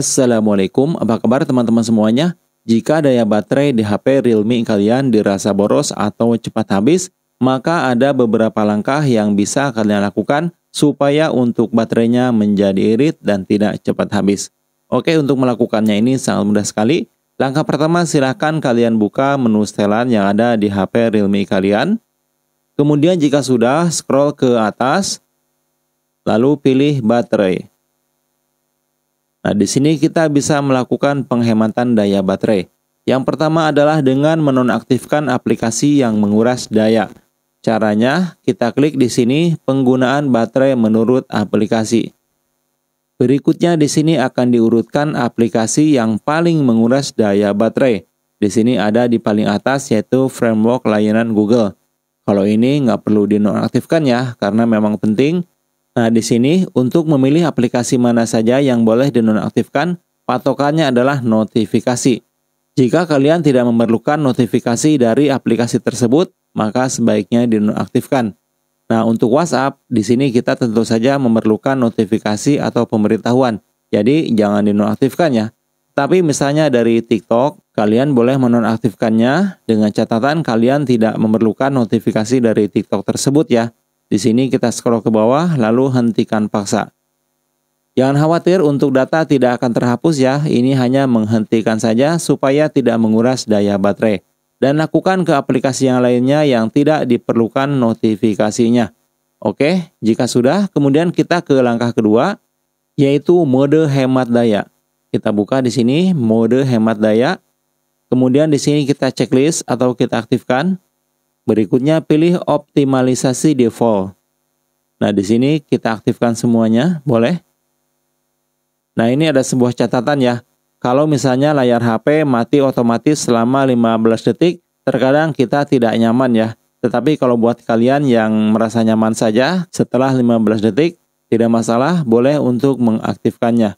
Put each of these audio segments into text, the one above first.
Assalamualaikum, apa kabar teman-teman semuanya? Jika daya baterai di HP Realme kalian dirasa boros atau cepat habis, maka ada beberapa langkah yang bisa kalian lakukan supaya untuk baterainya menjadi irit dan tidak cepat habis. Oke, untuk melakukannya ini sangat mudah sekali. Langkah pertama silahkan kalian buka menu setelan yang ada di HP Realme kalian. Kemudian jika sudah, scroll ke atas, lalu pilih baterai. Nah, di sini kita bisa melakukan penghematan daya baterai. Yang pertama adalah dengan menonaktifkan aplikasi yang menguras daya. Caranya, kita klik di sini penggunaan baterai menurut aplikasi. Berikutnya di sini akan diurutkan aplikasi yang paling menguras daya baterai. Di sini ada di paling atas yaitu framework layanan Google. Kalau ini nggak perlu dinonaktifkan ya, karena memang penting Nah, di sini untuk memilih aplikasi mana saja yang boleh dinonaktifkan, patokannya adalah notifikasi. Jika kalian tidak memerlukan notifikasi dari aplikasi tersebut, maka sebaiknya dinonaktifkan. Nah, untuk WhatsApp, di sini kita tentu saja memerlukan notifikasi atau pemberitahuan. Jadi, jangan dinonaktifkan ya. Tapi misalnya dari TikTok, kalian boleh menonaktifkannya dengan catatan kalian tidak memerlukan notifikasi dari TikTok tersebut ya. Di sini kita scroll ke bawah lalu hentikan paksa. Jangan khawatir untuk data tidak akan terhapus ya, ini hanya menghentikan saja supaya tidak menguras daya baterai. Dan lakukan ke aplikasi yang lainnya yang tidak diperlukan notifikasinya. Oke, jika sudah, kemudian kita ke langkah kedua, yaitu mode hemat daya. Kita buka di sini mode hemat daya. Kemudian di sini kita checklist atau kita aktifkan. Berikutnya pilih optimalisasi default. Nah, di sini kita aktifkan semuanya, boleh? Nah, ini ada sebuah catatan ya. Kalau misalnya layar HP mati otomatis selama 15 detik, terkadang kita tidak nyaman ya. Tetapi kalau buat kalian yang merasa nyaman saja, setelah 15 detik, tidak masalah, boleh untuk mengaktifkannya.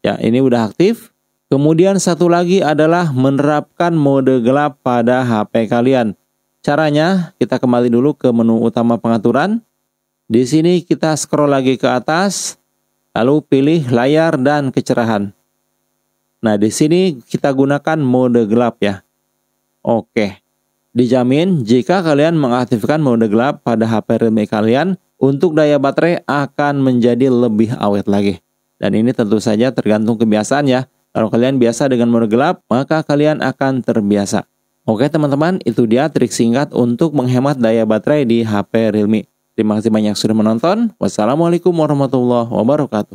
Ya, ini udah aktif. Kemudian satu lagi adalah menerapkan mode gelap pada HP kalian. Caranya, kita kembali dulu ke menu utama pengaturan. Di sini kita scroll lagi ke atas, lalu pilih layar dan kecerahan. Nah, di sini kita gunakan mode gelap ya. Oke. Dijamin jika kalian mengaktifkan mode gelap pada HP Realme kalian, untuk daya baterai akan menjadi lebih awet lagi. Dan ini tentu saja tergantung kebiasaan ya. Kalau kalian biasa dengan mode gelap, maka kalian akan terbiasa. Oke teman-teman, itu dia trik singkat untuk menghemat daya baterai di HP Realme. Terima kasih banyak sudah menonton. Wassalamualaikum warahmatullahi wabarakatuh.